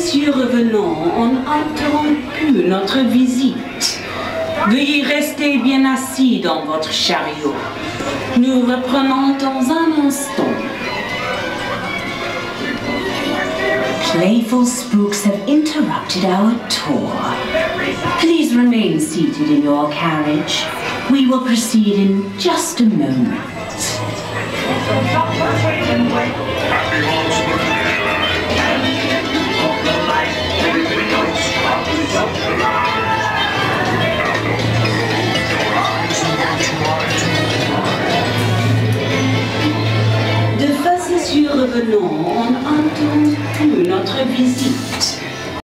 survenants ont interrompu notre visite. Veuillez rester bien assis dans votre chariot. Nous reprenons dans un instant. Playful spooks have interrupted our tour. Please remain seated in your carriage. We will proceed in just a moment. survenant, on n'entend plus notre visite.